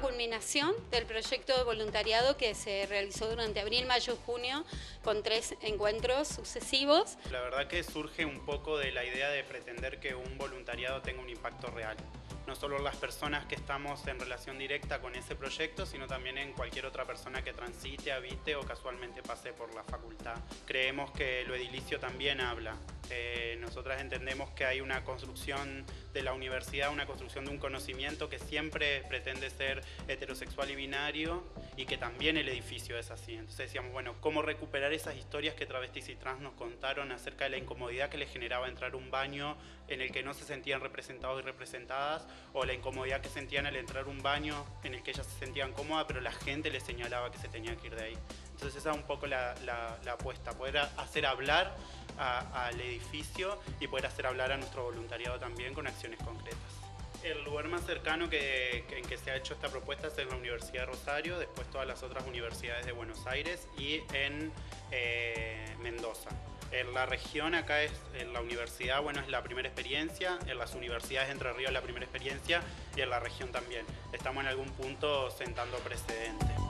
culminación del proyecto de voluntariado que se realizó durante abril, mayo junio con tres encuentros sucesivos. La verdad que surge un poco de la idea de pretender que un voluntariado tenga un impacto real no solo las personas que estamos en relación directa con ese proyecto, sino también en cualquier otra persona que transite, habite o casualmente pase por la facultad. Creemos que lo edilicio también habla. Eh, nosotras entendemos que hay una construcción de la universidad, una construcción de un conocimiento que siempre pretende ser heterosexual y binario y que también el edificio es así. Entonces decíamos, bueno, ¿cómo recuperar esas historias que travestis y trans nos contaron acerca de la incomodidad que les generaba entrar a un baño en el que no se sentían representados y representadas o la incomodidad que sentían al entrar a un baño en el que ellas se sentían cómodas pero la gente les señalaba que se tenían que ir de ahí. Entonces esa es un poco la, apuesta, poder hacer hablar al edificio y poder hacer hablar a nuestro voluntariado también con acciones concretas. El lugar más cercano que, en que se ha hecho esta propuesta es en la Universidad de Rosario, después todas las otras universidades de Buenos Aires y en eh, Mendoza. En la región acá es, en la universidad, bueno, es la primera experiencia, en las universidades Entre Ríos la primera experiencia y en la región también. Estamos en algún punto sentando precedentes.